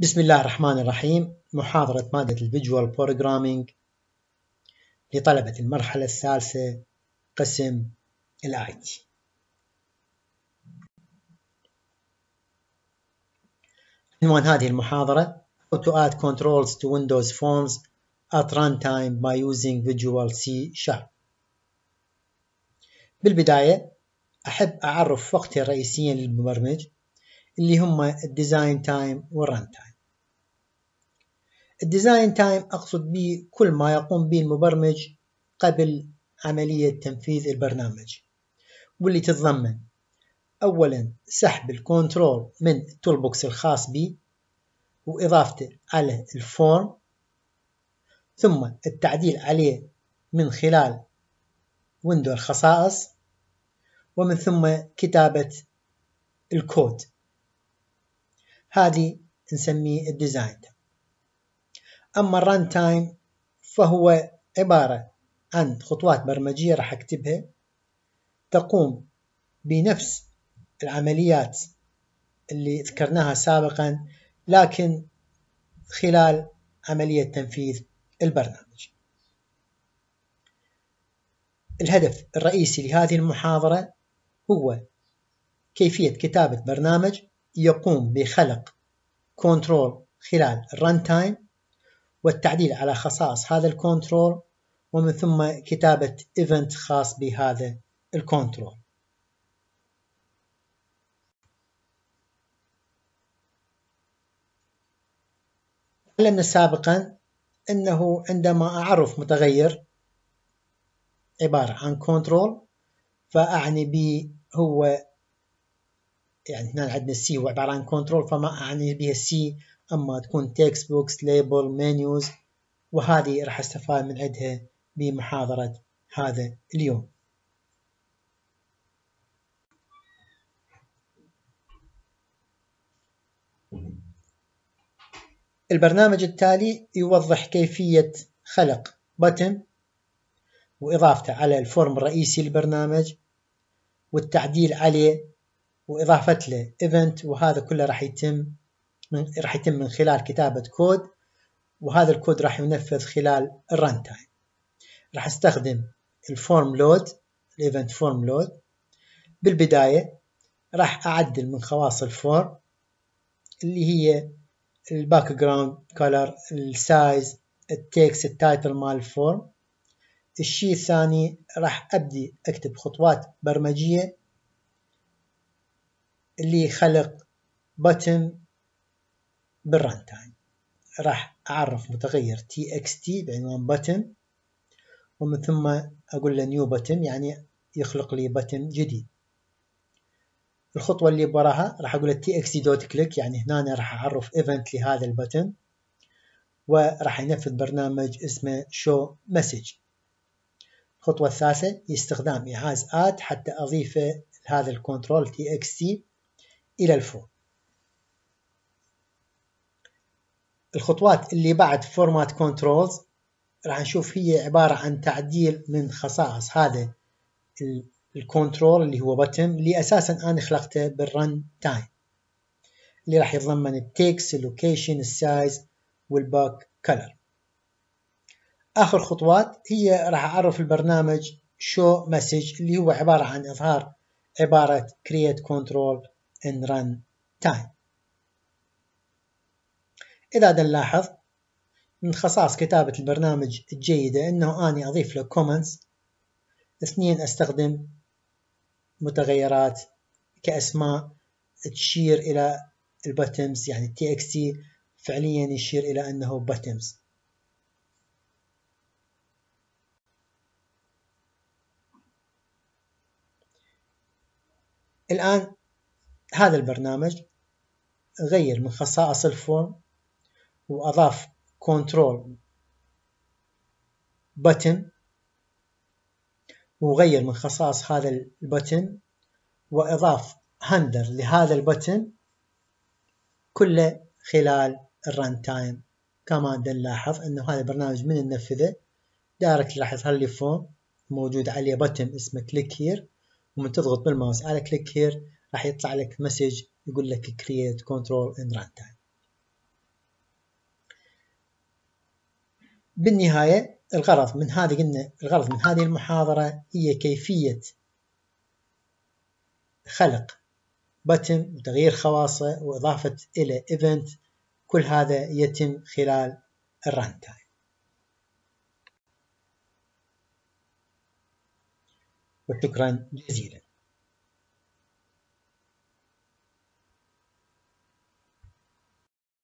بسم الله الرحمن الرحيم. محاضرة مادة ال visual programming لطلبة المرحلة الثالثة قسم ال IT عنوان هذه المحاضرة How to add controls to Windows Forms at runtime by using Visual C Sharp. بالبداية أحب أعرف وقتي الرئيسيين للمبرمج اللي هم ال design time وال run time ال design time أقصد به كل ما يقوم به المبرمج قبل عملية تنفيذ البرنامج. واللي تتضمن. أولا سحب ال control من ال toolbox الخاص به وإضافته على ال form. ثم التعديل عليه من خلال window الخصائص. ومن ثم كتابة الكود. هذه نسميه ال design أما ال run time فهو عبارة عن خطوات برمجية راح أكتبها تقوم بنفس العمليات اللي ذكرناها سابقا لكن خلال عملية تنفيذ البرنامج. الهدف الرئيسي لهذه المحاضرة هو كيفية كتابة برنامج يقوم بخلق control خلال ال run time والتعديل على خصائص هذا ال control ومن ثم كتابة event خاص بهذا ال control علمنا سابقا إنه عندما أعرف متغير عبارة عن control فأعني به هو يعني هنا عندنا ال C هو عبارة عن control فما أعني بها ال C أما تكون text box label menus وهذه راح أستفاد من عندها بمحاضرة هذا اليوم. البرنامج التالي يوضح كيفية خلق button وإضافته على ال form الرئيسي للبرنامج والتعديل عليه وإضافة له event وهذا كله راح يتم من راح يتم من خلال كتابة كود وهذا الكود راح ينفذ خلال ال run time راح أستخدم ال form load ال event form load بالبداية راح أعدل من خواص ال form اللي هي الباك جراوند كولر السايز التكست التايتل مال الفورم الشيء الثاني راح أبدي أكتب خطوات برمجية. اللي خلق button بال run time راح أعرف متغير txt بعنوان button ومن ثم أقول له new button يعني يخلق لي button جديد. الخطوة اللي وراها راح أقول له txt dot click يعني هنا راح أعرف event لهذا ال button وراح ينفذ برنامج اسمه show message. الخطوة الثالثة استخدام إيعاز add حتى أضيفه لهذا ال control txt إلى الفوق الخطوات اللي بعد format controls راح نشوف هي عبارة عن تعديل من خصائص. هذا ال control اللي هو button اللي أساسا أنا خلقته بال runtime اللي راح يتضمن التكست اللوكيشن السايز والباك كلر آخر خطوات هي راح أعرف البرنامج show message اللي هو عبارة عن إظهار عبارة create control in run time. إذا نلاحظ من خصائص كتابة البرنامج الجيدة أنه أني أضيف له comments. اثنين أستخدم متغيرات كأسماء. تشير إلى البتمز يعني txt فعليا يشير إلى أنه buttons الآن هذا البرنامج غير من خصائص ال form وأضاف control button وغير من خصائص هذا ال button وأضاف handler لهذا ال button كله خلال ال runtime. كما نلاحظ إنه هذا البرنامج من ننفذه direct راح يظهر لي form موجود عليه button اسمه click here ومن تضغط بالماوس على click here راح يطلع لك message يقول لك create control in runtime. بالنهاية الغرض من هذه قلنا الغرض من هذه المحاضرة هي كيفية خلق button وتغيير خواصه وإضافة إلى event. كل هذا يتم خلال ال run وشكرا جزيلا.